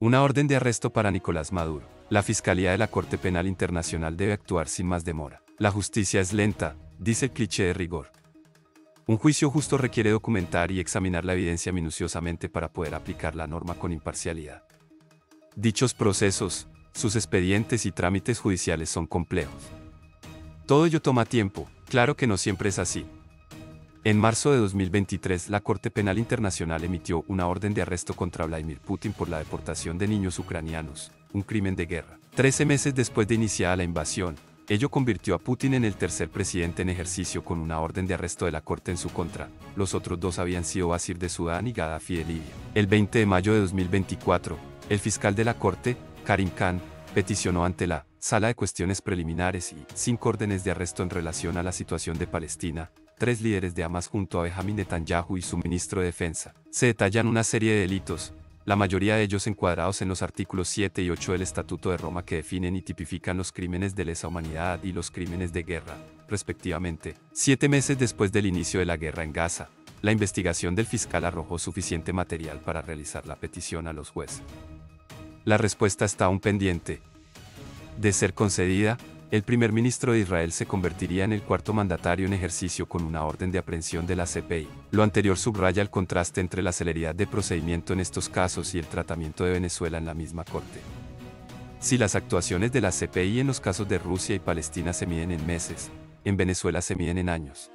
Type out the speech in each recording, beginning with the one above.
Una orden de arresto para Nicolás Maduro. La Fiscalía de la Corte Penal Internacional debe actuar sin más demora. La justicia es lenta, dice el cliché de rigor. Un juicio justo requiere documentar y examinar la evidencia minuciosamente para poder aplicar la norma con imparcialidad. Dichos procesos, sus expedientes y trámites judiciales son complejos. Todo ello toma tiempo, claro que no siempre es así. En marzo de 2023, la Corte Penal Internacional emitió una orden de arresto contra Vladimir Putin por la deportación de niños ucranianos, un crimen de guerra. Trece meses después de iniciada la invasión, ello convirtió a Putin en el tercer presidente en ejercicio con una orden de arresto de la Corte en su contra. Los otros dos habían sido Basir de Sudán y Gaddafi de Libia. El 20 de mayo de 2024, el fiscal de la Corte, Karim Khan, peticionó ante la Sala de Cuestiones Preliminares y cinco órdenes de arresto en relación a la situación de Palestina, tres líderes de Hamas junto a Benjamin Netanyahu y su ministro de Defensa. Se detallan una serie de delitos, la mayoría de ellos encuadrados en los artículos 7 y 8 del Estatuto de Roma que definen y tipifican los crímenes de lesa humanidad y los crímenes de guerra, respectivamente. Siete meses después del inicio de la guerra en Gaza, la investigación del fiscal arrojó suficiente material para realizar la petición a los jueces. La respuesta está aún pendiente. De ser concedida, el primer ministro de Israel se convertiría en el cuarto mandatario en ejercicio con una orden de aprehensión de la CPI. Lo anterior subraya el contraste entre la celeridad de procedimiento en estos casos y el tratamiento de Venezuela en la misma corte. Si las actuaciones de la CPI en los casos de Rusia y Palestina se miden en meses, en Venezuela se miden en años.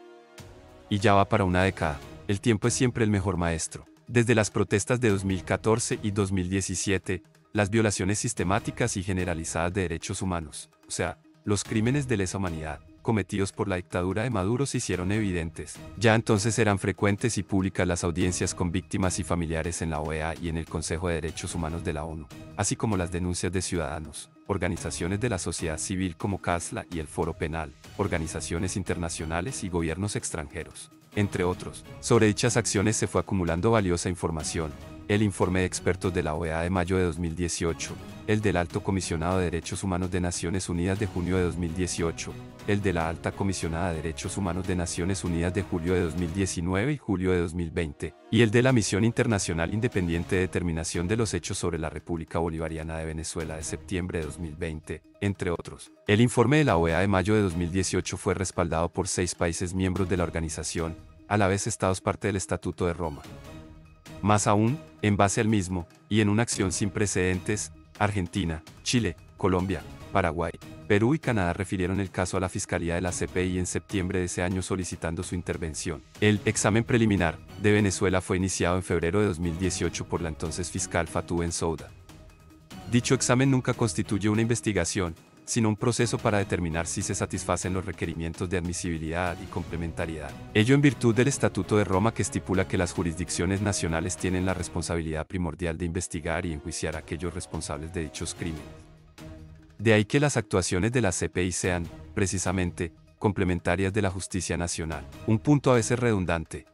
Y ya va para una década, el tiempo es siempre el mejor maestro. Desde las protestas de 2014 y 2017, las violaciones sistemáticas y generalizadas de derechos humanos, o sea, los crímenes de lesa humanidad cometidos por la dictadura de Maduro se hicieron evidentes. Ya entonces eran frecuentes y públicas las audiencias con víctimas y familiares en la OEA y en el Consejo de Derechos Humanos de la ONU, así como las denuncias de ciudadanos, organizaciones de la sociedad civil como CASLA y el Foro Penal, organizaciones internacionales y gobiernos extranjeros, entre otros. Sobre dichas acciones se fue acumulando valiosa información, el informe de expertos de la OEA de mayo de 2018, el del Alto Comisionado de Derechos Humanos de Naciones Unidas de junio de 2018, el de la Alta Comisionada de Derechos Humanos de Naciones Unidas de julio de 2019 y julio de 2020, y el de la Misión Internacional Independiente de Determinación de los Hechos sobre la República Bolivariana de Venezuela de septiembre de 2020, entre otros. El informe de la OEA de mayo de 2018 fue respaldado por seis países miembros de la organización, a la vez estados parte del Estatuto de Roma. Más aún, en base al mismo, y en una acción sin precedentes, Argentina, Chile, Colombia, Paraguay, Perú y Canadá refirieron el caso a la Fiscalía de la CPI en septiembre de ese año solicitando su intervención. El examen preliminar de Venezuela fue iniciado en febrero de 2018 por la entonces fiscal Fatou Bensouda. Dicho examen nunca constituye una investigación, sino un proceso para determinar si se satisfacen los requerimientos de admisibilidad y complementariedad. Ello en virtud del Estatuto de Roma que estipula que las jurisdicciones nacionales tienen la responsabilidad primordial de investigar y enjuiciar a aquellos responsables de dichos crímenes. De ahí que las actuaciones de la CPI sean, precisamente, complementarias de la justicia nacional, un punto a veces redundante.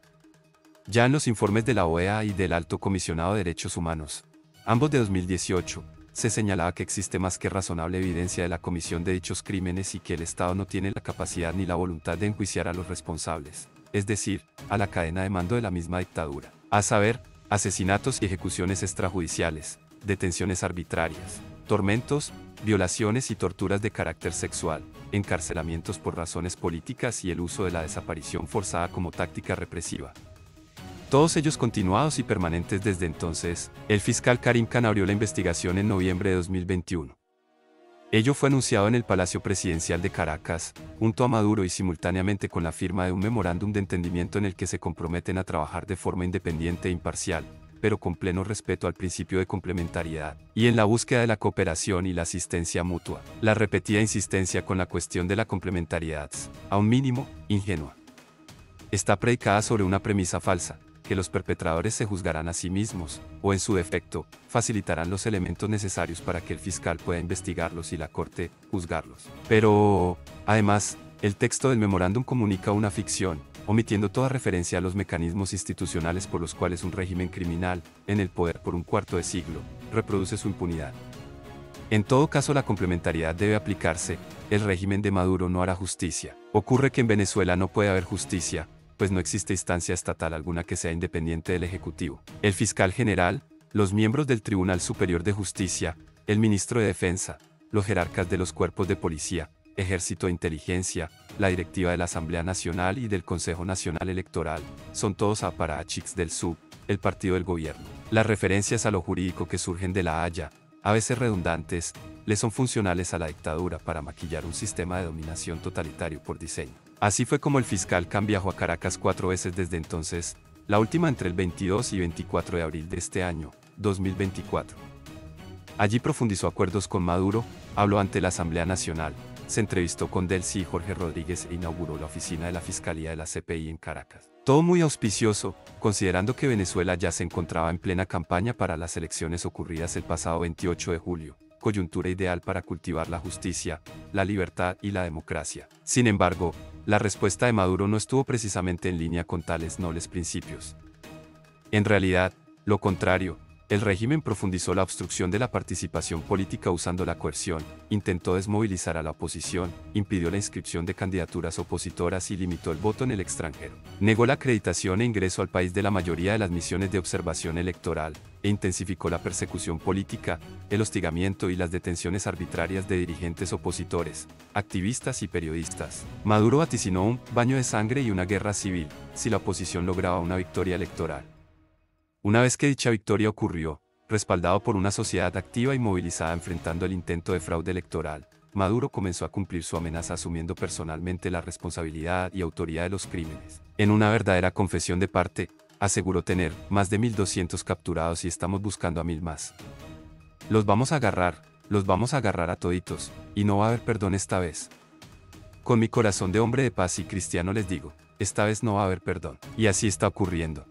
Ya en los informes de la OEA y del Alto Comisionado de Derechos Humanos, ambos de 2018, se señalaba que existe más que razonable evidencia de la comisión de dichos crímenes y que el Estado no tiene la capacidad ni la voluntad de enjuiciar a los responsables, es decir, a la cadena de mando de la misma dictadura, a saber, asesinatos y ejecuciones extrajudiciales, detenciones arbitrarias, tormentos, violaciones y torturas de carácter sexual, encarcelamientos por razones políticas y el uso de la desaparición forzada como táctica represiva, todos ellos continuados y permanentes desde entonces, el fiscal Karim Khan abrió la investigación en noviembre de 2021. Ello fue anunciado en el Palacio Presidencial de Caracas, junto a Maduro y simultáneamente con la firma de un memorándum de entendimiento en el que se comprometen a trabajar de forma independiente e imparcial, pero con pleno respeto al principio de complementariedad, y en la búsqueda de la cooperación y la asistencia mutua. La repetida insistencia con la cuestión de la complementariedad, a un mínimo, ingenua. Está predicada sobre una premisa falsa, que los perpetradores se juzgarán a sí mismos, o en su defecto, facilitarán los elementos necesarios para que el fiscal pueda investigarlos y la corte, juzgarlos. Pero, además, el texto del memorándum comunica una ficción, omitiendo toda referencia a los mecanismos institucionales por los cuales un régimen criminal, en el poder por un cuarto de siglo, reproduce su impunidad. En todo caso la complementariedad debe aplicarse, el régimen de Maduro no hará justicia. Ocurre que en Venezuela no puede haber justicia, pues no existe instancia estatal alguna que sea independiente del Ejecutivo. El fiscal general, los miembros del Tribunal Superior de Justicia, el ministro de Defensa, los jerarcas de los cuerpos de policía, Ejército de Inteligencia, la directiva de la Asamblea Nacional y del Consejo Nacional Electoral, son todos aparachics del SUB, el partido del gobierno. Las referencias a lo jurídico que surgen de la Haya, a veces redundantes, le son funcionales a la dictadura para maquillar un sistema de dominación totalitario por diseño. Así fue como el fiscal Khan viajó a Caracas cuatro veces desde entonces, la última entre el 22 y 24 de abril de este año, 2024. Allí profundizó acuerdos con Maduro, habló ante la Asamblea Nacional, se entrevistó con Delcy y Jorge Rodríguez e inauguró la oficina de la Fiscalía de la CPI en Caracas. Todo muy auspicioso, considerando que Venezuela ya se encontraba en plena campaña para las elecciones ocurridas el pasado 28 de julio, coyuntura ideal para cultivar la justicia, la libertad y la democracia. Sin embargo, la respuesta de Maduro no estuvo precisamente en línea con tales nobles principios. En realidad, lo contrario, el régimen profundizó la obstrucción de la participación política usando la coerción, intentó desmovilizar a la oposición, impidió la inscripción de candidaturas opositoras y limitó el voto en el extranjero. Negó la acreditación e ingreso al país de la mayoría de las misiones de observación electoral, e intensificó la persecución política, el hostigamiento y las detenciones arbitrarias de dirigentes opositores, activistas y periodistas. Maduro vaticinó un baño de sangre y una guerra civil, si la oposición lograba una victoria electoral. Una vez que dicha victoria ocurrió, respaldado por una sociedad activa y movilizada enfrentando el intento de fraude electoral, Maduro comenzó a cumplir su amenaza asumiendo personalmente la responsabilidad y autoridad de los crímenes. En una verdadera confesión de parte, aseguró tener más de 1.200 capturados y estamos buscando a mil más. Los vamos a agarrar, los vamos a agarrar a toditos, y no va a haber perdón esta vez. Con mi corazón de hombre de paz y cristiano les digo, esta vez no va a haber perdón. Y así está ocurriendo.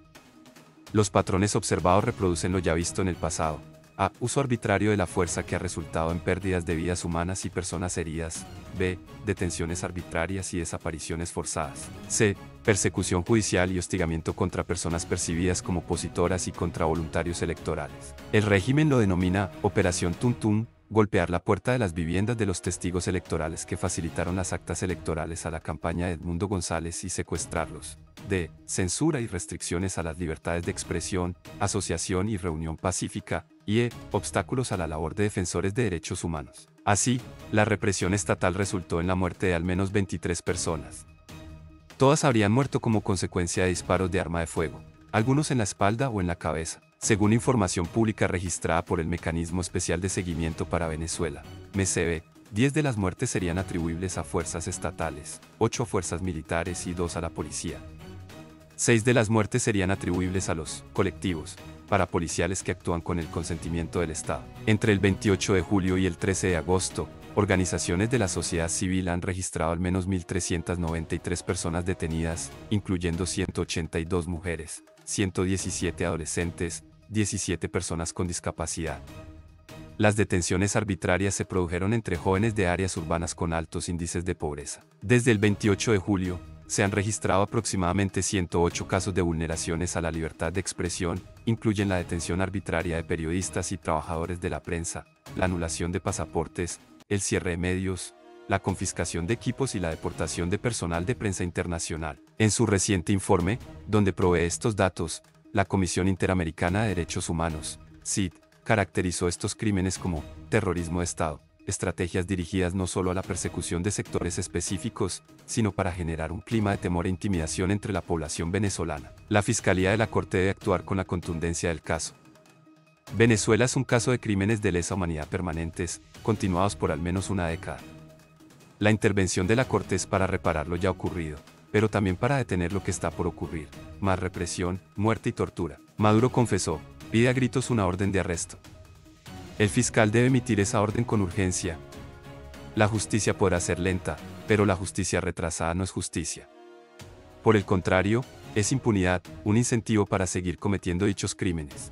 Los patrones observados reproducen lo ya visto en el pasado. A. Uso arbitrario de la fuerza que ha resultado en pérdidas de vidas humanas y personas heridas. B. Detenciones arbitrarias y desapariciones forzadas. C. Persecución judicial y hostigamiento contra personas percibidas como opositoras y contra voluntarios electorales. El régimen lo denomina Operación Tuntún, golpear la puerta de las viviendas de los testigos electorales que facilitaron las actas electorales a la campaña de Edmundo González y secuestrarlos. D. Censura y restricciones a las libertades de expresión, asociación y reunión pacífica. Y E. Obstáculos a la labor de defensores de derechos humanos. Así, la represión estatal resultó en la muerte de al menos 23 personas. Todas habrían muerto como consecuencia de disparos de arma de fuego, algunos en la espalda o en la cabeza. Según información pública registrada por el Mecanismo Especial de Seguimiento para Venezuela, MECB, 10 de las muertes serían atribuibles a fuerzas estatales, 8 a fuerzas militares y 2 a la policía. 6 de las muertes serían atribuibles a los colectivos parapoliciales que actúan con el consentimiento del Estado. Entre el 28 de julio y el 13 de agosto, organizaciones de la sociedad civil han registrado al menos 1.393 personas detenidas, incluyendo 182 mujeres, 117 adolescentes, 17 personas con discapacidad. Las detenciones arbitrarias se produjeron entre jóvenes de áreas urbanas con altos índices de pobreza. Desde el 28 de julio, se han registrado aproximadamente 108 casos de vulneraciones a la libertad de expresión, incluyen la detención arbitraria de periodistas y trabajadores de la prensa, la anulación de pasaportes, el cierre de medios, la confiscación de equipos y la deportación de personal de prensa internacional. En su reciente informe, donde provee estos datos, la Comisión Interamericana de Derechos Humanos, CID, caracterizó estos crímenes como terrorismo de Estado, estrategias dirigidas no solo a la persecución de sectores específicos, sino para generar un clima de temor e intimidación entre la población venezolana. La Fiscalía de la Corte debe actuar con la contundencia del caso. Venezuela es un caso de crímenes de lesa humanidad permanentes, continuados por al menos una década. La intervención de la Corte es para reparar lo ya ocurrido, pero también para detener lo que está por ocurrir, más represión, muerte y tortura. Maduro confesó, pide a gritos una orden de arresto. El fiscal debe emitir esa orden con urgencia. La justicia podrá ser lenta, pero la justicia retrasada no es justicia. Por el contrario, es impunidad, un incentivo para seguir cometiendo dichos crímenes.